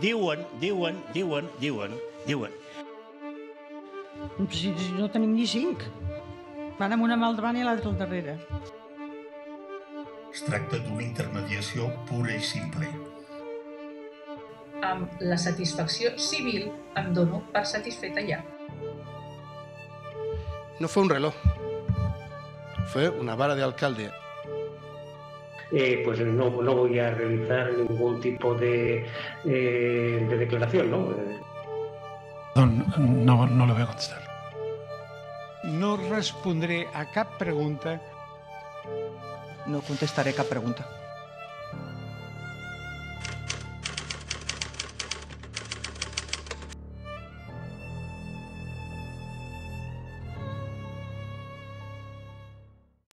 diuen, diuen, diuen, diuen, diuen. Si, si no tenim ni cinc. Van amb una mà al davant i l'altra al darrere. Es tracta d'una intermediació pura i simple. Amb la satisfacció civil em dono per satisfeta ja. No fue un reloj, fue una vara de alcalde. Eh, pues no, no, voy a realizar ningún tipo de, eh, de declaración, ¿no? No, no le voy a contestar. No respondré a cap pregunta. No contestaré cap pregunta.